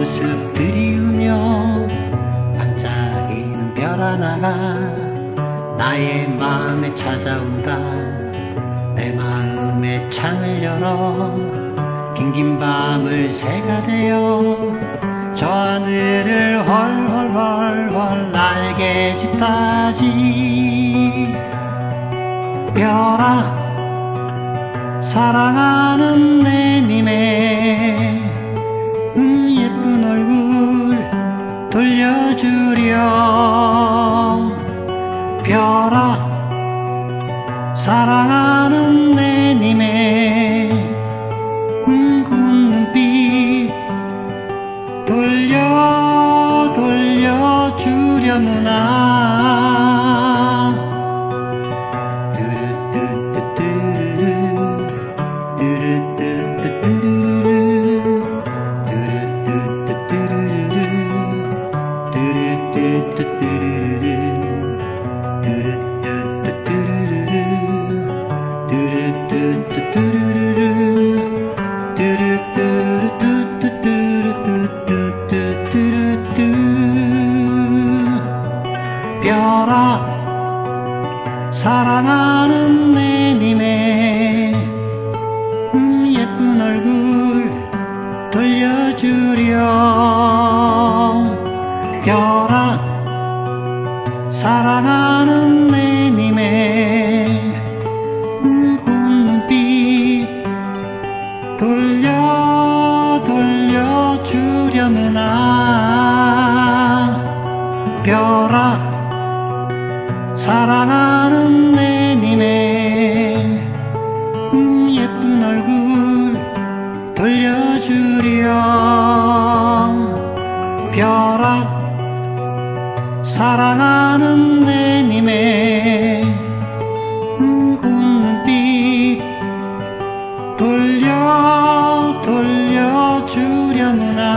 모습 들이우며 반짝이는 별 하나가 나의 마음에 찾아온다. 내 마음의 창을 열어 긴긴 밤을 새가 되어 저 하늘을 헐헐헐헐 날개 짓다지. 별아 사랑하는 내 님의 사랑하는 내 님의 은근 눈빛 돌려 돌려 주려무나 별아 사랑하는 내 님의 음 예쁜 얼굴 돌려주렴 돌려 돌려 주려면 아 별아 사랑하는 내 님의 음 예쁜 얼굴 돌려주렴 별아 사랑하는 내 님의 canción una